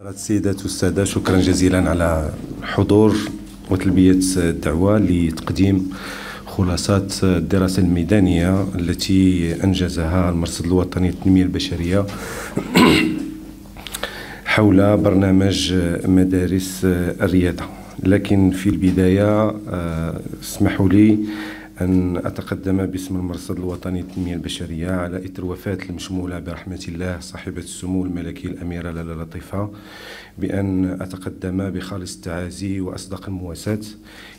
السيدات والسادة شكرا جزيلا على حضور وتلبية الدعوة لتقديم خلاصات الدراسة الميدانية التي أنجزها المرصد الوطني للتنمية البشرية حول برنامج مدارس الريادة لكن في البداية آه، اسمحوا لي أن أتقدم باسم المرصد الوطني للتنمية البشرية على إثر وفاة المشمولة برحمة الله صاحبة السمو الملكي الأميرة لالا لطيفة بأن أتقدم بخالص التعازي وأصدق المواساة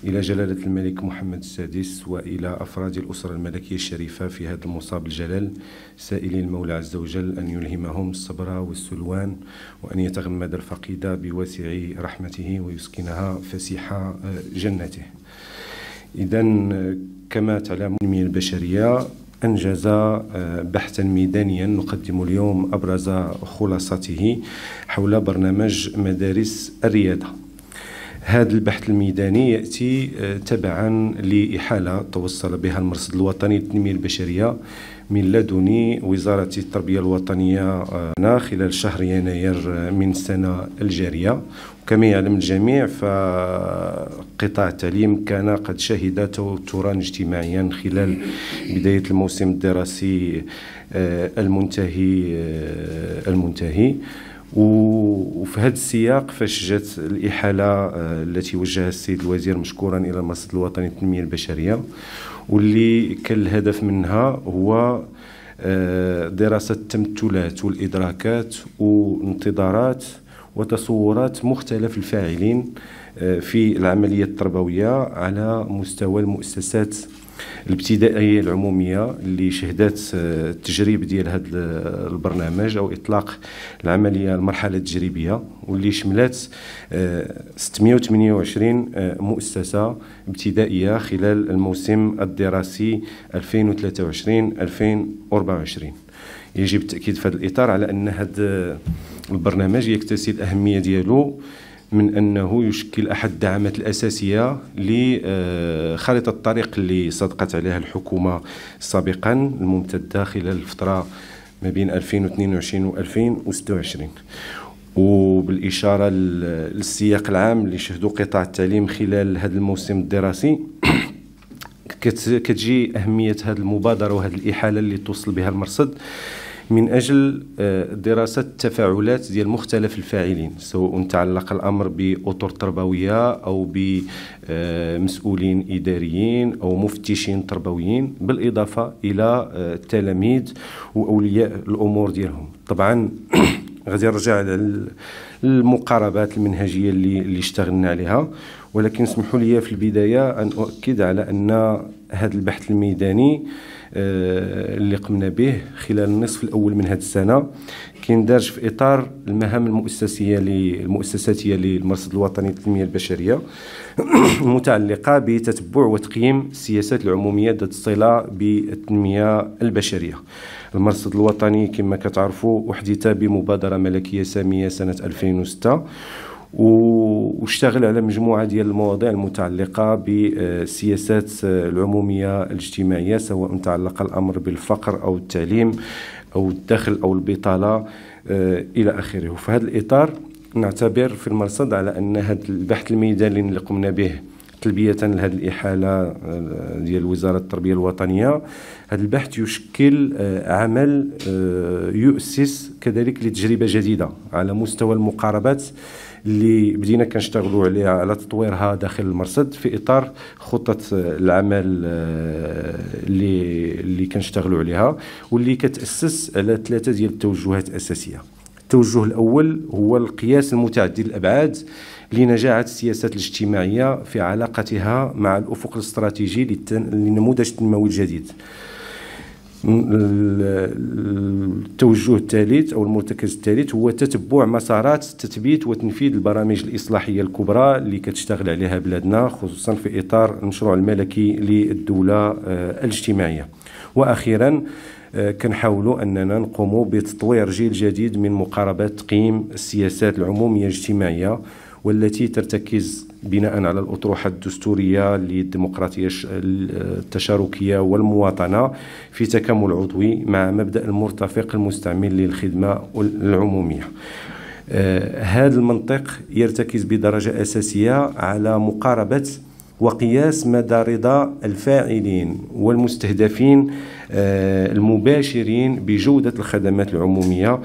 إلى جلالة الملك محمد السادس وإلى أفراد الأسرة الملكية الشريفة في هذا المصاب الجلال سائلين المولى عز وجل أن يلهمهم الصبر والسلوان وأن يتغمد الفقيد بواسع رحمته ويسكنها فسيح جنته. إذا كما تعلمون التنمية البشرية أنجز آه، بحثا ميدانيا نقدم اليوم أبرز خلاصته حول برنامج مدارس الريادة هذا البحث الميداني يأتي آه، تبعا لإحالة توصل بها المرصد الوطني للتنمية البشرية من لدن وزارة التربية الوطنية آه، خلال شهر يناير من السنة الجارية. كما يعلم الجميع فقطاع التعليم كان قد شهد توترا اجتماعيا خلال بداية الموسم الدراسي آه، المنتهي آه، المنتهي. وفي هذا السياق فاش جات الإحالة آه، التي وجهها السيد الوزير مشكورا إلى المرصد الوطني للتنمية البشرية. واللي كان الهدف منها هو دراسة التمثلات والإدراكات وانتظارات وتصورات مختلف الفاعلين آه، في العملية التربوية على مستوى المؤسسات الابتدائية العمومية اللي شهدت آه، التجريب ديال هذا البرنامج أو إطلاق العملية المرحلة التجريبية واللي شملت 628 آه، مؤسسة ابتدائية خلال الموسم الدراسي 2023 2024 يجب التأكيد في هذا الإطار على أن هذا البرنامج يكتسي الأهمية ديالو. من أنه يشكل أحد الدعامات الأساسية لخارطه الطريق اللي صدقت عليها الحكومة سابقا الممتدة خلال الفترة ما بين 2022 و 2026 وبالإشارة للسياق العام اللي شهدوا قطاع التعليم خلال هذا الموسم الدراسي كتجي أهمية هذه المبادرة وهذه الإحالة اللي توصل بها المرصد من أجل آه، دراسة التفاعلات ديال مختلف الفاعلين سواء تعلق الأمر بأطر تربوية أو بمسؤولين إداريين أو مفتشين تربويين بالإضافة إلى التلاميذ آه، وأولياء الأمور ديالهم. طبعا غادي نرجع للمقاربات المنهجية اللي اللي اشتغلنا عليها. ولكن اسمحوا لي في البداية أن أؤكد على أن هذا البحث الميداني آه، اللي قمنا به خلال النصف الأول من هذه السنة كيندرج في إطار المهام المؤسسية المؤسساتية للمرصد الوطني للتنمية البشرية المتعلقه بتتبع وتقييم السياسات العمومية ذات الصلة بالتنمية البشرية. المرصد الوطني كما كتعرفوا احدث بمبادرة ملكية سامية سنة 2006 واشتغل على مجموعة ديال المواضيع المتعلقة بالسياسات العمومية الاجتماعية سواء تعلق الأمر بالفقر أو التعليم أو الدخل أو البطالة آه، إلى آخره. وفي هذا الإطار نعتبر في المرصد على أن هذا البحث الميداني اللي قمنا به تلبية لهذه الإحالة آه، ديال وزارة التربية الوطنية هذا البحث يشكل آه، عمل يؤسس كذلك لتجربة جديدة على مستوى المقاربات اللي بدينا كنشتغلوا عليها على تطويرها داخل المرصد في إطار خطة العمل آه، اللي اللي كنشتغلوا عليها واللي كتأسس على ثلاثة ديال التوجهات الاساسيه التوجه الأول هو القياس المتعدد الأبعاد لنجاعه السياسات الاجتماعية في علاقتها مع الأفق الاستراتيجي للنموذج التنموي الجديد. التوجه الثالث أو المرتكز الثالث هو تتبع مسارات تثبيت وتنفيذ البرامج الإصلاحية الكبرى اللي كتشتغل عليها بلادنا خصوصا في إطار المشروع الملكي للدولة آه، الاجتماعية. وأخيرا آه، كنحاولوا أننا نقوموا بتطوير جيل جديد من مقاربات تقييم السياسات العمومية الاجتماعية والتي ترتكز بناء على الأطروحة الدستورية للديمقراطية التشاركية والمواطنة في تكامل عضوي مع مبدأ المرتفق المستعمل للخدمة العمومية. هذا المنطق يرتكز بدرجة أساسية على مقاربة وقياس مدى رضا الفاعلين والمستهدفين المباشرين بجودة الخدمات العمومية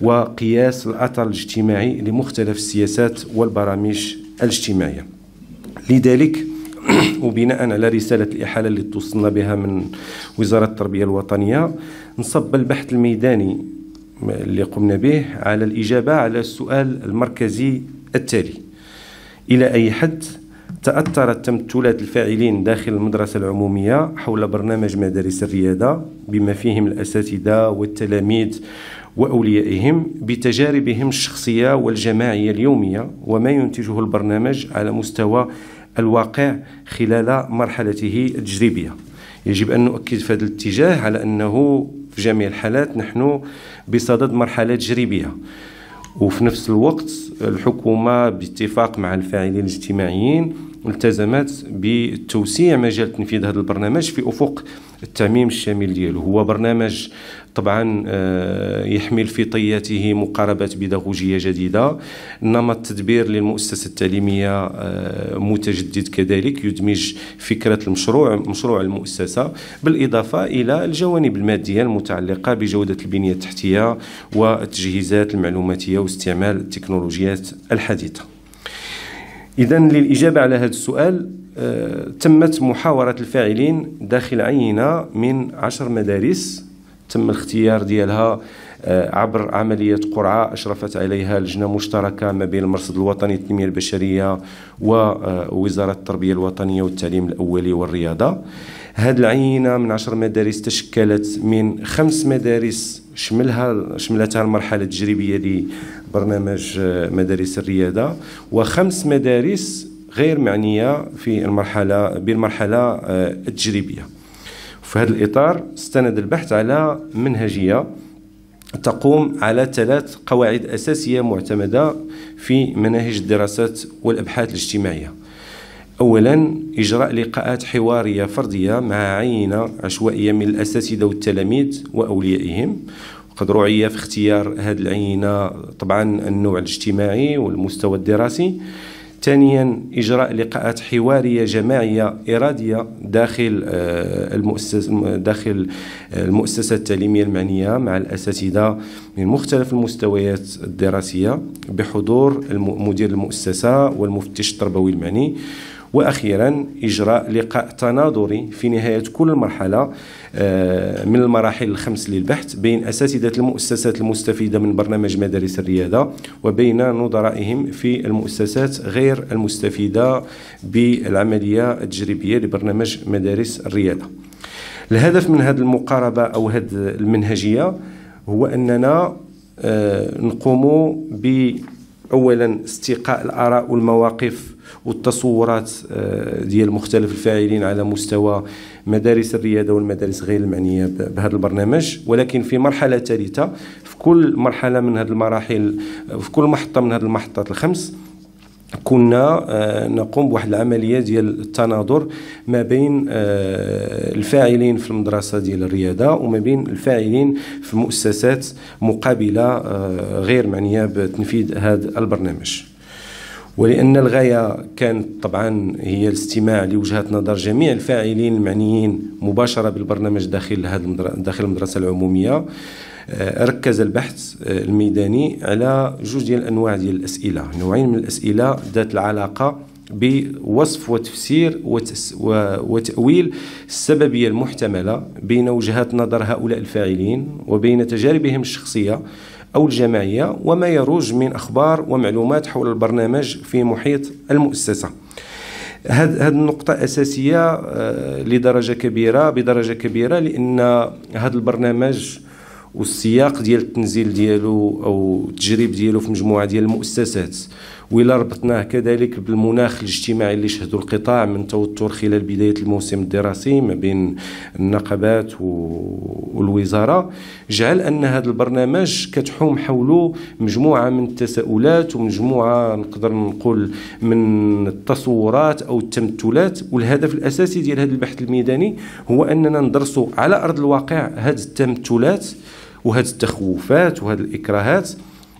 وقياس الأثر الاجتماعي لمختلف السياسات والبرامج الاجتماعية. لذلك وبناء على رسالة الإحالة اللي توصلنا بها من وزارة التربية الوطنية نصب البحث الميداني اللي قمنا به على الإجابة على السؤال المركزي التالي. إلى أي حد تأثرت تمثلات الفاعلين داخل المدرسة العمومية حول برنامج مدارس الريادة بما فيهم الأساتذة والتلاميذ وأوليائهم بتجاربهم الشخصية والجماعية اليومية وما ينتجه البرنامج على مستوى الواقع خلال مرحلته التجريبية. يجب أن نؤكد في هذا الاتجاه على أنه في جميع الحالات نحن بصدد مرحلة تجريبية. وفي نفس الوقت الحكومة باتفاق مع الفاعلين الاجتماعيين التزمت بتوسيع مجال تنفيذ هذا البرنامج في أفق التعميم الشامل ديالو. هو برنامج طبعا آه، يحمل في طياته مقاربات بيداغوجية جديدة نمط تدبير للمؤسسة التعليمية آه، متجدد كذلك يدمج فكرة المشروع مشروع المؤسسة بالإضافة إلى الجوانب المادية المتعلقة بجودة البنية التحتية والتجهيزات المعلوماتية واستعمال التكنولوجيات الحديثة. إذا للإجابة على هذا السؤال آه، تمت محاورة الفاعلين داخل عينة من عشر مدارس. تم الاختيار ديالها آه، عبر عملية قرعة أشرفت عليها لجنة مشتركة ما بين المرصد الوطني للتنمية البشرية ووزارة التربية الوطنية والتعليم الأولي والرياضة. هذه العينة من عشر مدارس تشكلت من خمس مدارس شملها شملتها المرحلة التجريبية لبرنامج آه، مدارس الريادة وخمس مدارس غير معنية في المرحلة بالمرحلة آه، التجريبية. في هذا الإطار استند البحث على منهجية تقوم على ثلاث قواعد أساسية معتمدة في مناهج الدراسات والأبحاث الاجتماعية. أولا إجراء لقاءات حوارية فردية مع عينة عشوائية من الأساتذة والتلاميذ وأوليائهم. قد رعي في اختيار هذه العينة. طبعا النوع الاجتماعي والمستوى الدراسي. ثانيا إجراء لقاءات حوارية جماعية إرادية داخل آه، المؤسس داخل المؤسسات التعليمية المعنية مع الأساتذة من مختلف المستويات الدراسية بحضور مدير المؤسسة والمفتش التربوي المعني. وأخيرا إجراء لقاء تناظري في نهاية كل مرحلة آه، من المراحل الخمس للبحث بين أساتذة المؤسسات المستفيدة من برنامج مدارس الرياده وبين نظرائهم في المؤسسات غير المستفيدة بالعملية التجريبية لبرنامج مدارس الرياده. الهدف من هذه المقاربة أو هذه المنهجية هو أننا آه، نقوم ب اولا استيقاء الآراء والمواقف والتصورات آه، ديال مختلف الفاعلين على مستوى مدارس الرياده والمدارس غير المعنية بهذا البرنامج. ولكن في مرحلة ثالثة في كل مرحلة من هذه المراحل في كل محطة من هذه المحطات الخمس كنا آه، نقوم بواحد العملية ديال التناظر ما بين آه، الفاعلين في المدرسة ديال الرياده وما بين الفاعلين في مؤسسات مقابلة غير معنية بتنفيذ هذا البرنامج. ولأن الغاية كانت طبعا هي الاستماع لوجهات نظر جميع الفاعلين المعنيين مباشرة بالبرنامج داخل هذا داخل المدرسة العمومية. آه، ركز البحث آه، الميداني على جوج ديال الأنواع ديال الأسئلة. نوعين من الأسئلة ذات العلاقة بوصف وتفسير وتأويل السببية المحتملة بين وجهات نظر هؤلاء الفاعلين وبين تجاربهم الشخصية. أو الجماعية وما يروج من أخبار ومعلومات حول البرنامج في محيط المؤسسة. هذه النقطة أساسية آه، لدرجة كبيرة بدرجة كبيرة لأن هذا البرنامج والسياق ديال التنزيل ديالو أو التجريب ديالو في مجموعة ديال المؤسسات. وإلا ربطناه كذلك بالمناخ الاجتماعي اللي شهدوا القطاع من توتر خلال بداية الموسم الدراسي ما بين النقابات والوزارة. جعل أن هذا البرنامج كتحوم حوله مجموعة من التساؤلات ومجموعة نقدر نقول من التصورات أو التمثلات. والهدف الأساسي ديال هذا البحث الميداني هو أننا ندرسوا على أرض الواقع هذه التمثلات وهذه التخوفات وهذه الإكراهات.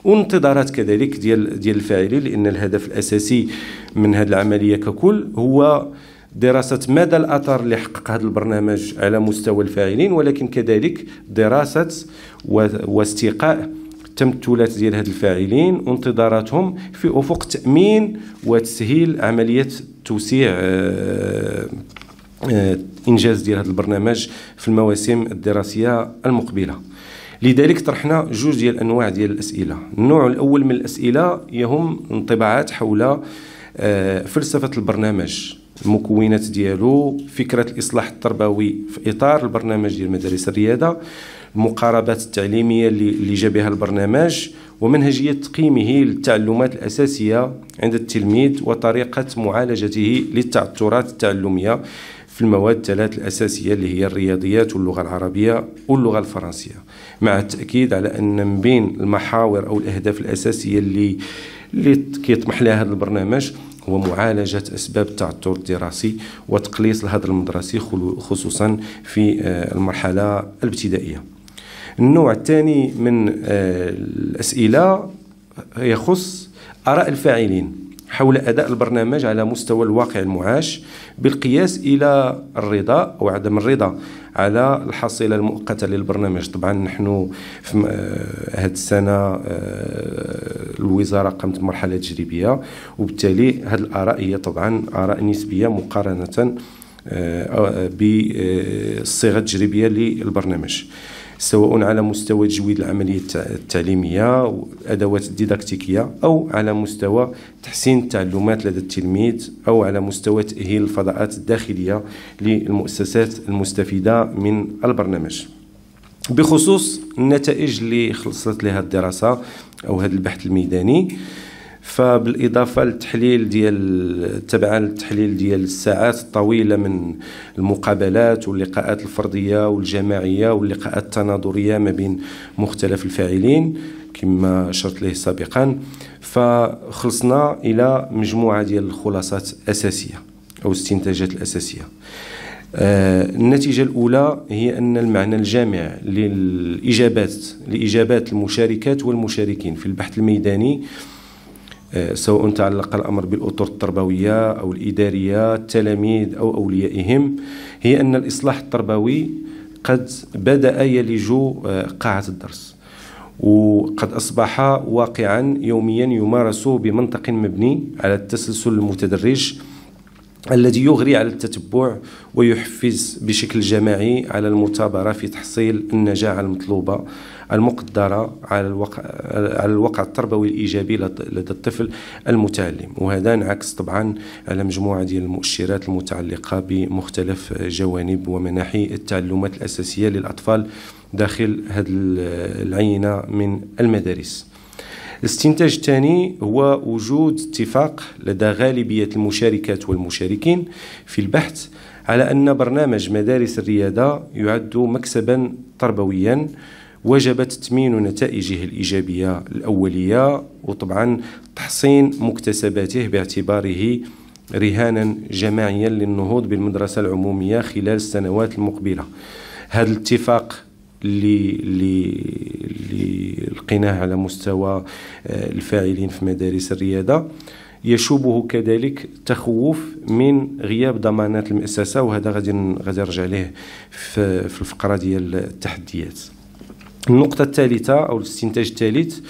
وانتظارات كذلك ديال ديال الفاعلين لأن الهدف الأساسي من هذه العملية ككل هو دراسة مدى الأثر اللي حقق هذا البرنامج على مستوى الفاعلين ولكن كذلك دراسة واستيقاء التمثلات ديال هاد الفاعلين وانتظاراتهم في أفق تأمين وتسهيل عملية توسيع آه، آه، إنجاز ديال هذا البرنامج في المواسم الدراسية المقبلة. لذلك طرحنا جوج ديال انواع ديال الأسئلة. النوع الأول من الأسئلة يهم انطباعات حول آه، فلسفة البرنامج المكونات ديالو فكرة الإصلاح التربوي في إطار البرنامج ديال مدارس الرياده المقاربات التعليمية اللي جا بها البرنامج ومنهجية تقييمه للتعلمات الأساسية عند التلميذ وطريقة معالجته للتعثرات التعلمية في المواد الثلاث الأساسية اللي هي الرياضيات واللغة العربية واللغة الفرنسية. مع التأكيد على أن من بين المحاور أو الأهداف الأساسية اللي اللي كيطمح لها هذا البرنامج هو معالجة أسباب التعثر الدراسي وتقليص الهدر المدرسي خصوصا في آه، المرحلة الابتدائية. النوع الثاني من آه، الأسئلة يخص آراء الفاعلين. حول أداء البرنامج على مستوى الواقع المعاش بالقياس إلى الرضا أو عدم الرضا على الحصيلة المؤقتة للبرنامج. طبعا نحن في هذه السنة آه، الوزارة قامت بمرحلة تجريبية وبالتالي هذه الآراء هي طبعا آراء نسبية مقارنة آه، بالصيغة التجريبية للبرنامج. سواء على مستوى تجويد العملية التعليمية والأدوات الديداكتيكية أو على مستوى تحسين التعلمات لدى التلميذ أو على مستوى تأهيل الفضاءات الداخلية للمؤسسات المستفيدة من البرنامج. بخصوص النتائج اللي خلصت لها الدراسة أو هذا البحث الميداني فبالإضافة للتحليل ديال تبع التحليل ديال الساعات الطويلة من المقابلات واللقاءات الفردية والجماعية واللقاءات التناظرية ما بين مختلف الفاعلين كما اشرت له سابقا. فخلصنا إلى مجموعة ديال الخلاصات الأساسية أو الاستنتاجات الأساسية. آه النتيجة الأولى هي أن المعنى الجامع للإجابات لإجابات المشاركات والمشاركين في البحث الميداني سواء تعلق الأمر بالأطر التربوية أو الإدارية التلاميذ أو أوليائهم هي أن الإصلاح التربوي قد بدأ يلج آه، قاعة الدرس. وقد أصبح واقعا يوميا يمارس بمنطق مبني على التسلسل المتدرج الذي يغري على التتبع ويحفز بشكل جماعي على المثابرة في تحصيل النجاعة المطلوبة. المقدرة على الوقع على الوقع التربوي الإيجابي لدى الطفل المتعلم. وهذا انعكس طبعا على مجموعة ديال المؤشرات المتعلقة بمختلف جوانب ومناحي التعلمات الأساسية للأطفال داخل هذه العينة من المدارس. الاستنتاج الثاني هو وجود اتفاق لدى غالبية المشاركات والمشاركين في البحث على أن برنامج مدارس الريادة يعد مكسبا تربويا وجب تثمين نتائجه الإيجابية الأولية وطبعا تحصين مكتسباته باعتباره رهانا جماعيا للنهوض بالمدرسة العمومية خلال السنوات المقبلة. هذا الاتفاق اللي اللي لقيناه على مستوى آه، الفاعلين في مدارس الرياده يشوبه كذلك تخوف من غياب ضمانات المؤسسة وهذا غادي غادي نرجع ليه في الفقرة ديال التحديات. النقطة الثالثة أو الاستنتاج الثالث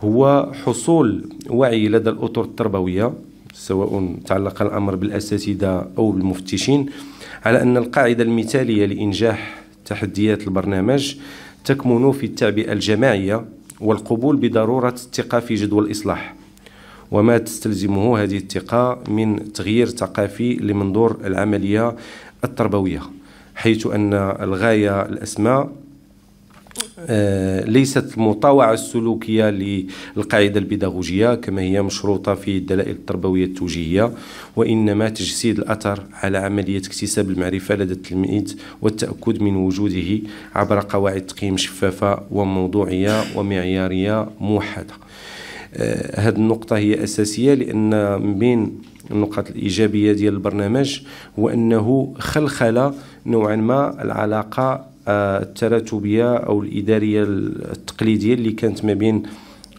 هو حصول وعي لدى الأطر التربوية سواء تعلق الأمر بالأساتذة أو بالمفتشين على أن القاعدة المثالية لإنجاح تحديات البرنامج تكمن في التعبئة الجماعية والقبول بضرورة الثقة في جدوى الإصلاح. وما تستلزمه هذه الثقة من تغيير ثقافي لمنظور العملية التربوية حيث أن الغاية الأسمى آه، ليست المطاوعة السلوكية للقاعدة البيداغوجية كما هي مشروطة في الدلائل التربوية التوجيهية وإنما تجسيد الأثر على عملية اكتساب المعرفة لدى التلميذ والتأكد من وجوده عبر قواعد تقييم شفافة وموضوعية ومعيارية موحدة. آه، هذه النقطة هي أساسية لأن من بين النقاط الإيجابية ديال البرنامج هو أنه خلخل نوعا ما العلاقة التراتبية أو الإدارية التقليدية اللي كانت ما بين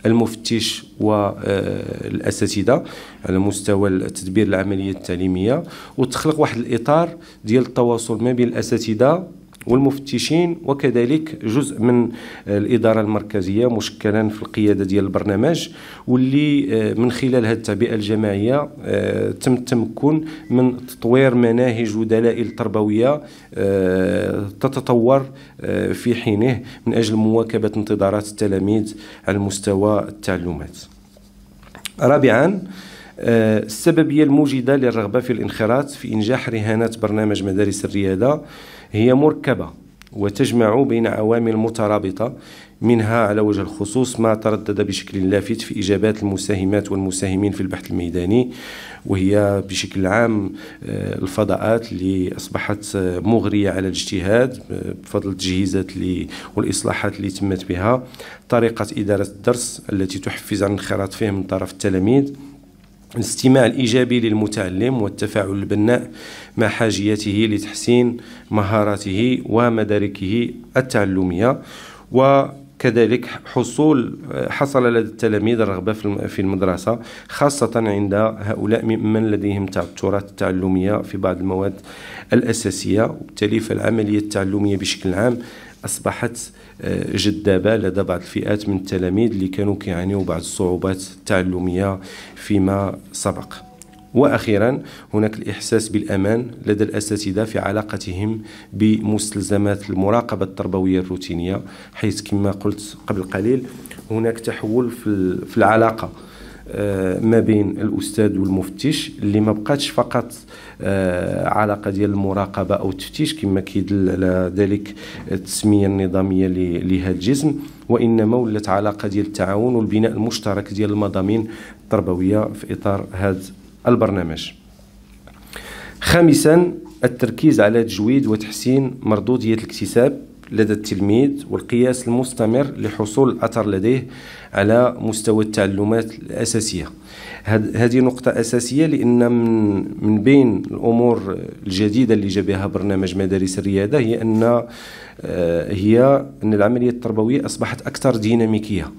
المفتش والاساتذه على مستوى تدبير العملية التعليمية وتخلق واحد الإطار ديال التواصل ما بين الأساتذة والمفتشين وكذلك جزء من الإدارة المركزية مشكلا في القيادة ديال البرنامج واللي آه، من خلال هذه التعبئة الجماعية آه، تم التمكن من تطوير مناهج ودلائل تربوية آه، تتطور في حينه من أجل مواكبة انتظارات التلاميذ على مستوى التعلمات. رابعا السببية الموجدة للرغبة في الانخراط في إنجاح رهانات برنامج مدارس الريادة هي مركبة وتجمع بين عوامل مترابطة منها على وجه الخصوص ما تردد بشكل لافت في إجابات المساهمات والمساهمين في البحث الميداني وهي بشكل عام آه، الفضاءات اللي أصبحت آه، مغرية على الاجتهاد آه، بفضل التجهيزات والإصلاحات اللي تمت بها طريقة إدارة الدرس التي تحفز على الانخراط فيه من طرف التلاميذ. الاستماع الإيجابي للمتعلم والتفاعل البناء مع حاجيته لتحسين مهاراته ومداركه التعلمية وكذلك حصول حصل لدى التلاميذ الرغبة في المدرسة خاصة عند هؤلاء ممن لديهم تعثرات تعلمية في بعض المواد الأساسية. وبالتالي فالعملية التعلمية بشكل عام أصبحت جذابة لدى بعض الفئات من التلاميذ اللي كانوا كيعانيوا بعض الصعوبات التعلمية فيما سبق. وأخيرا هناك الإحساس بالأمان لدى الأساتذة في علاقتهم بمستلزمات المراقبة التربوية الروتينية حيث كما قلت قبل قليل هناك تحول في العلاقة آه، ما بين الأستاذ والمفتش اللي ما بقاتش فقط آه، علاقة ديال المراقبة أو التفتيش كما كيدل على ذلك التسمية النظامية لهذا الجسم. وإنما ولات علاقة ديال التعاون والبناء المشترك ديال المضامين التربوية في إطار هذا البرنامج. خامسا التركيز على تجويد وتحسين مردوديه الاكتساب. لدى التلميذ والقياس المستمر لحصول الأثر لديه على مستوى التعلمات الأساسية. هذه نقطة أساسية لأن من, من بين الأمور الجديدة اللي جابها برنامج مدارس الريادة هي أن آه، هي أن العملية التربوية أصبحت أكثر ديناميكية.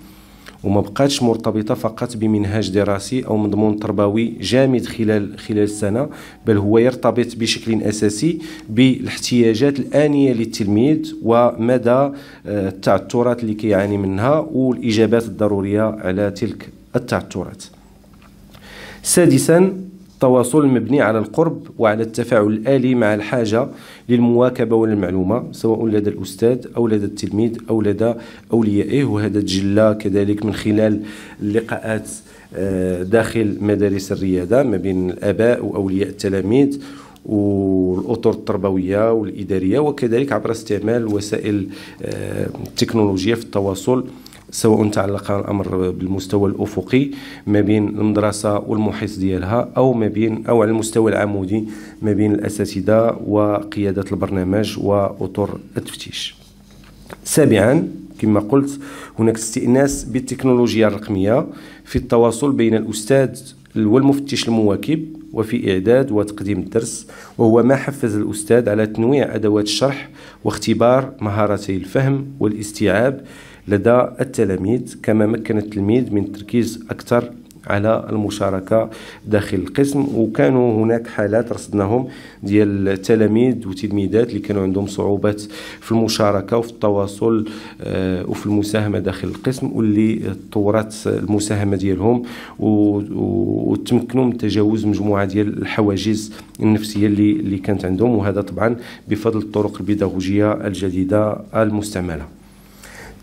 وما بقاتش مرتبطة فقط بمنهاج دراسي أو مضمون تربوي جامد خلال خلال السنة بل هو يرتبط بشكل أساسي بالاحتياجات الآنية للتلميذ ومدى آه، التعثرات اللي كيعاني منها والإجابات الضرورية على تلك التعثرات. سادسا التواصل المبني على القرب وعلى التفاعل الآلي مع الحاجة للمواكبة والمعلومة سواء لدى الأستاذ أو لدى التلميذ أو لدى أوليائه. وهذا تجلى كذلك من خلال اللقاءات آه، داخل مدارس الريادة ما بين الآباء وأولياء التلاميذ والأطر التربوية والإدارية وكذلك عبر استعمال وسائل آه، التكنولوجيا في التواصل سواء تعلق الأمر بالمستوى الأفقي ما بين المدرسة والمحيط ديالها أو ما بين أو على المستوى العمودي ما بين الأساتذة وقيادة البرنامج وأطر التفتيش. سابعا كما قلت هناك استئناس بالتكنولوجيا الرقمية في التواصل بين الأستاذ والمفتش المواكب وفي إعداد وتقديم الدرس وهو ما حفز الأستاذ على تنويع أدوات الشرح واختبار مهارتي الفهم والاستيعاب لدى التلاميذ كما مكن التلميذ من التركيز أكثر على المشاركة داخل القسم. وكانوا هناك حالات رصدناهم ديال التلاميذ وتلميذات اللي كانوا عندهم صعوبات في المشاركة وفي التواصل آه، وفي المساهمة داخل القسم واللي طورت المساهمة ديالهم. وتمكنوا من تجاوز مجموعة ديال الحواجز النفسية اللي اللي كانت عندهم. وهذا طبعا بفضل الطرق البيداغوجية الجديدة المستعملة.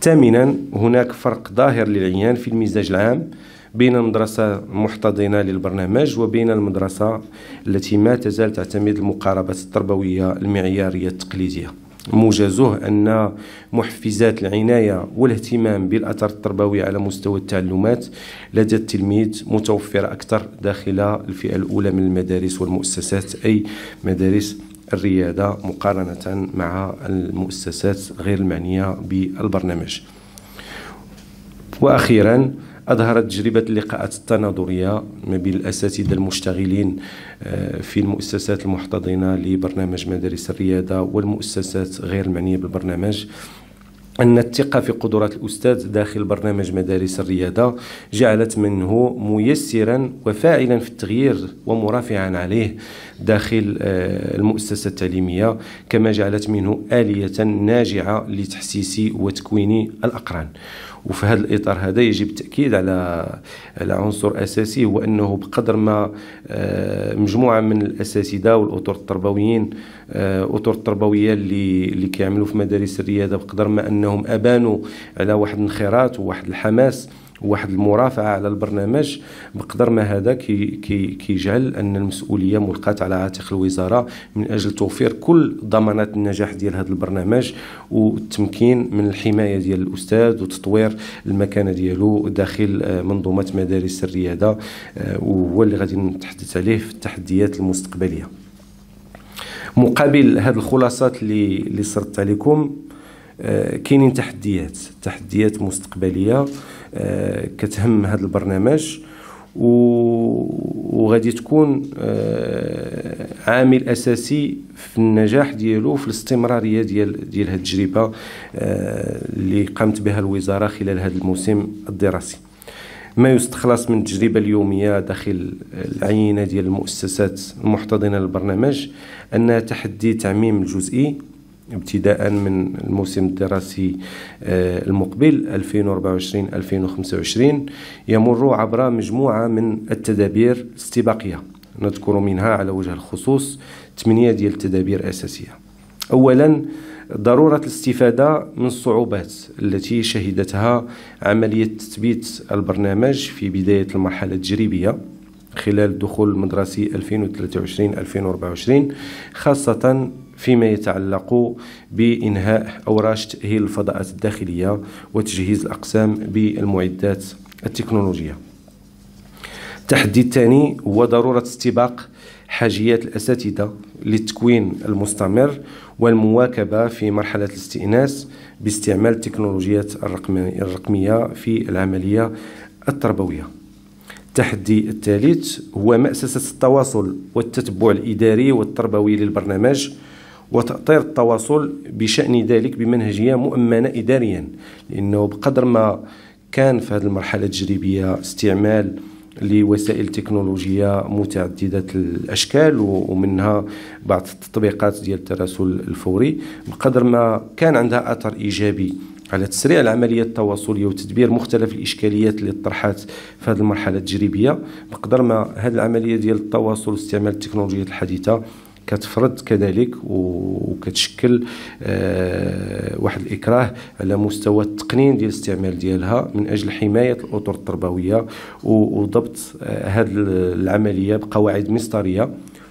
ثامنا هناك فرق ظاهر للعيان في المزاج العام بين المدرسة المحتضنة للبرنامج وبين المدرسة التي ما تزال تعتمد المقاربة التربوية المعيارية التقليدية. موجزه أن محفزات العناية والاهتمام بالأثر التربوي على مستوى التعلمات لدى التلميذ متوفرة أكثر داخل الفئة الأولى من المدارس والمؤسسات أي مدارس الريادة مقارنة مع المؤسسات غير المعنية بالبرنامج. وأخيرا أظهرت تجربة اللقاءات التناظرية ما بين الأساتذة المشتغلين آه، في المؤسسات المحتضنة لبرنامج مدارس الريادة والمؤسسات غير المعنية بالبرنامج. أن الثقة في قدرات الأستاذ داخل برنامج مدارس الرياضة جعلت منه ميسرا وفاعلا في التغيير ومرافعا عليه داخل آه، المؤسسة التعليمية كما جعلت منه آلية ناجعة لتحسيس وتكوين الأقران. وفي هذا الإطار هذا يجب التأكيد على على عنصر أساسي هو أنه بقدر ما آه، مجموعة من الأساتذة والأطر التربويين آه، أطر التربوية اللي اللي كيعملوا في مدارس الرياضة بقدر ما أنهم أبانوا على واحد الانخراط وواحد الحماس واحد المرافعة على البرنامج بقدر ما هذا كي كي كيجعل أن المسؤولية ملقاة على عاتق الوزارة من أجل توفير كل ضمانات النجاح ديال هذا البرنامج والتمكين من الحماية ديال الأستاذ وتطوير المكانة ديالو داخل آه، منظومة مدارس الرياضة آه، وهو اللي غادي نتحدث عليه في التحديات المستقبلية. مقابل هذه الخلاصات اللي اللي سردت عليكم آه، كاينين تحديات تحديات مستقبلية. كتهم هذا البرنامج وغادي تكون آه، عامل أساسي في النجاح ديالو في الاستمرارية ديال ديال هذه التجربة اللي قامت بها الوزارة خلال هذا الموسم الدراسي. ما يستخلص من التجربة اليومية داخل العينة ديال المؤسسات المحتضنة للبرنامج انها تحدي تعميم الجزئي ابتداء من الموسم الدراسي آه، المقبل 2024-2025 يمر عبر مجموعة من التدابير الاستباقية نذكر منها على وجه الخصوص ثمانية ديال التدابير أساسية. أولا ضرورة الاستفادة من الصعوبات التي شهدتها عملية تثبيت البرنامج في بداية المرحلة التجريبية خلال الدخول المدرسي 2023-2024 خاصة فيما يتعلق بإنهاء أوراش تأهيل الفضاءات الداخلية وتجهيز الأقسام بالمعدات التكنولوجية. التحدي الثاني هو ضرورة استباق حاجيات الأساتذة للتكوين المستمر والمواكبة في مرحلة الاستئناس باستعمال التكنولوجيات الرقمية في العملية التربوية. التحدي الثالث هو مأسسة التواصل والتتبع الإداري والتربوي للبرنامج وتأطير التواصل بشأن ذلك بمنهجية مؤمنة إداريا لأنه بقدر ما كان في هذه المرحلة التجريبية استعمال لوسائل تكنولوجية متعددة الأشكال ومنها بعض التطبيقات ديال التراسل الفوري بقدر ما كان عندها أثر إيجابي على تسريع العملية التواصلية وتدبير مختلف الإشكاليات اللي طرحات في هذه المرحلة التجريبية بقدر ما هذه العملية ديال التواصل واستعمال التكنولوجيات الحديثة كتفرض كذلك وكتشكل آه، واحد الإكراه على مستوى التقنين ديال الاستعمال ديالها من أجل حماية الأطر التربوية وضبط آه، هذه العملية بقواعد مسطرية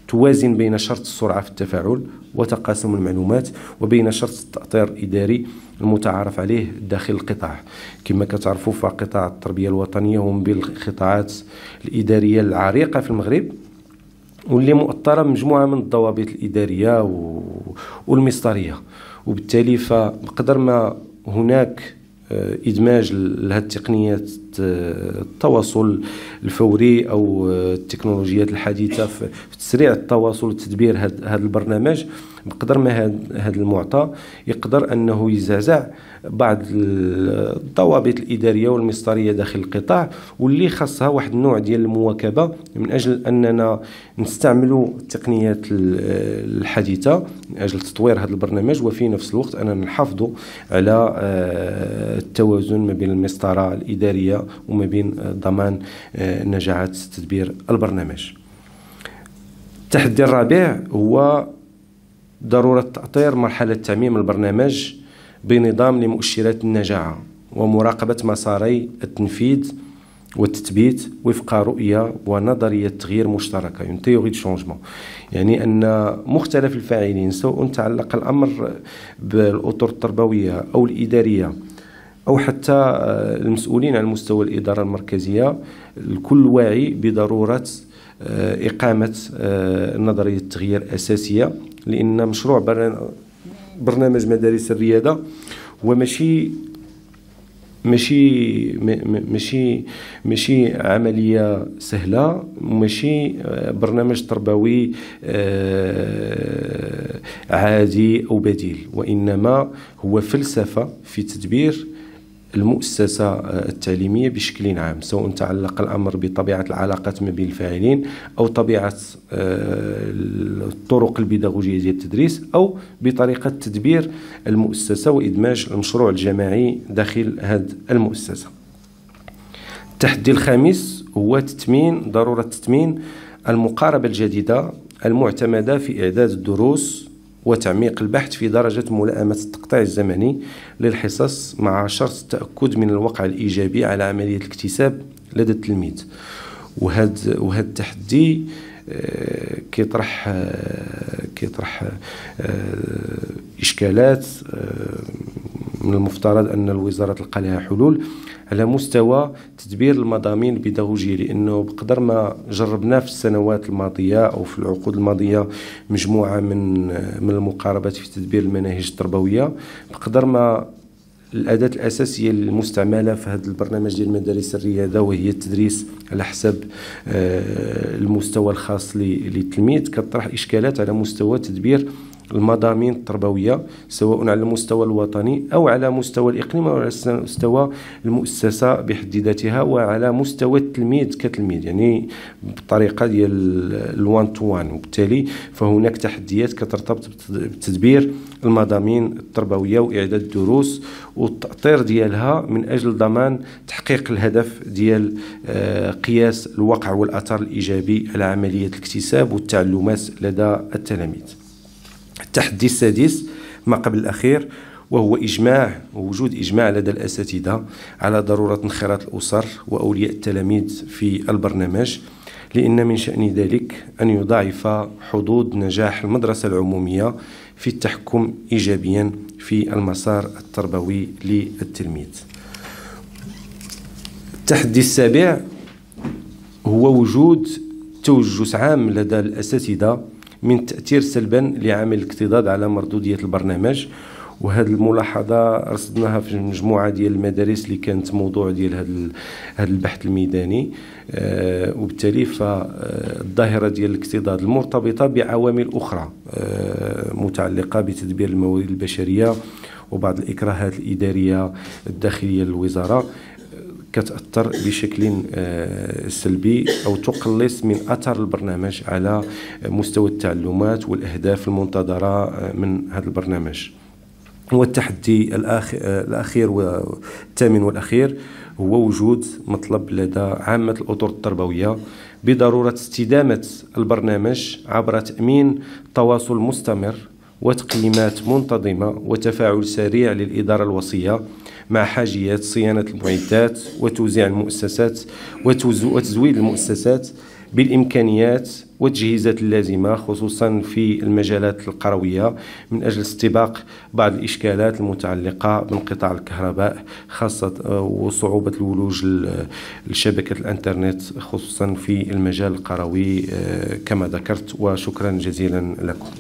توازن بين شرط السرعة في التفاعل وتقاسم المعلومات وبين شرط التأطير الإداري المتعارف عليه داخل القطاع. كما كتعرفوا فقطاع التربية الوطنية هو من بين القطاعات الإدارية العريقة في المغرب. واللي مؤطرة بمجموعه من الضوابط الإدارية والمسطرية. وبالتالي فبقدر ما هناك آه، إدماج لهذه التقنيات التواصل الفوري أو آه، التكنولوجيات الحديثة في تسريع التواصل وتدبير هذا البرنامج. بقدر ما هذا المعطى يقدر أنه يزعزع بعض الضوابط الإدارية والمسطرية داخل القطاع واللي خاصها واحد النوع ديال المواكبة من أجل أننا نستعملوا التقنيات الحديثة من أجل تطوير هذا البرنامج. وفي نفس الوقت أننا نحافظوا على آه، التوازن ما بين المسطرة الإدارية وما بين ضمان آه، نجاعات تدبير البرنامج. التحدي الرابع هو ضرورة تأطير مرحلة تعميم البرنامج بنظام لمؤشرات النجاعة ومراقبة مساري التنفيذ والتثبيت وفق رؤية ونظرية تغيير مشتركة يعني يعني أن مختلف الفاعلين سواء تعلق الأمر بالأطر التربوية أو الإدارية أو حتى المسؤولين على مستوى الإدارة المركزية الكل واعي بضرورة آه، إقامة آه، نظرية التغيير أساسية لأن مشروع برنامج مدارس الرياضة هو ماشي ماشي ماشي ماشي عملية سهلة ماشي آه، برنامج تربوي آه، عادي أو بديل وإنما هو فلسفة في تدبير المؤسسة آه، التعليمية بشكل عام سواء تعلق الأمر بطبيعة العلاقات ما بين الفاعلين أو طبيعة الطرق البيداغوجية ديال التدريس أو بطريقة تدبير المؤسسة وإدماج المشروع الجماعي داخل هذه المؤسسة. التحدي الخامس هو تتمين ضرورة تتمين المقاربة الجديدة المعتمدة في إعداد الدروس وتعميق البحث في درجة ملائمة التقطيع الزمني للحصص مع شرط التأكد من الوقع الإيجابي على عملية الاكتساب لدى التلميذ. وهذا وهذا التحدي آه، كيطرح آه، كيطرح آه، إشكالات من المفترض أن الوزارة تلقى لها حلول على مستوى تدبير المضامين البيداغوجيه لأنه بقدر ما جربنا في السنوات الماضية أو في العقود الماضية مجموعة من من المقاربات في تدبير المناهج التربوية بقدر ما الأداة الأساسية المستعملة في هذا البرنامج ديال مدارس الرياده وهي التدريس على حسب آه، المستوى الخاص للتلميذ كتطرح إشكالات على مستوى تدبير المضامين التربوية سواء على المستوى الوطني أو على مستوى الإقليم أو على مستوى المؤسسة بحد ذاتها وعلى مستوى التلميذ كتلميذ. يعني بطريقة ديال الوان تو وان وبالتالي فهناك تحديات كترتبط بتدبير المضامين التربوية وإعداد الدروس والتأطير ديالها من أجل ضمان تحقيق الهدف ديال آه، قياس الوقع والأثر الإيجابي على عملية الاكتساب والتعلمات لدى التلاميذ. التحدي السادس ما قبل الأخير وهو إجماع ووجود إجماع لدى الأساتذة على ضرورة انخراط الأسر وأولياء التلاميذ في البرنامج لأن من شأن ذلك أن يضاعف حظوظ نجاح المدرسة العمومية في التحكم إيجابيا في المسار التربوي للتلميذ. التحدي السابع هو وجود توجس عام لدى الأساتذة من التاثير سلبا لعمل الاكتضاد على مردودية البرنامج. وهذه الملاحظة رصدناها في مجموعة ديال المدارس اللي كانت موضوع ديال هذا البحث الميداني. آه وبالتالي فالظاهره ديال الاكتضاد المرتبطة بعوامل أخرى آه متعلقة بتدبير الموارد البشرية وبعض الإكراهات الإدارية الداخلية للوزارة. كتأثر بشكل آه، سلبي أو تقلص من أثر البرنامج على مستوى التعلمات والأهداف المنتظرة آه، من هذا البرنامج. والتحدي الأخير والثامن والأخير هو وجود مطلب لدى عامة الأطر التربوية بضرورة استدامة البرنامج عبر تأمين تواصل مستمر وتقييمات منتظمة وتفاعل سريع للإدارة الوصية مع حاجيات صيانة المعدات وتوزيع المؤسسات وتزويد المؤسسات بالإمكانيات والتجهيزات اللازمة خصوصا في المجالات القروية من أجل استباق بعض الإشكالات المتعلقة بانقطاع الكهرباء خاصة وصعوبة الولوج لشبكة الإنترنت خصوصا في المجال القروي آه، كما ذكرت وشكرا جزيلا لكم.